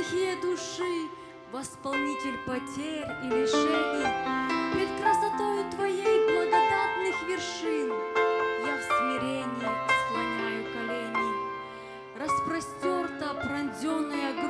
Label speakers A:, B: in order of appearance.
A: стихия души, Восполнитель потерь и лишений, Пред красотою Твоей благодатных вершин Я в смирении склоняю колени. Распростерта пронзенная грудь,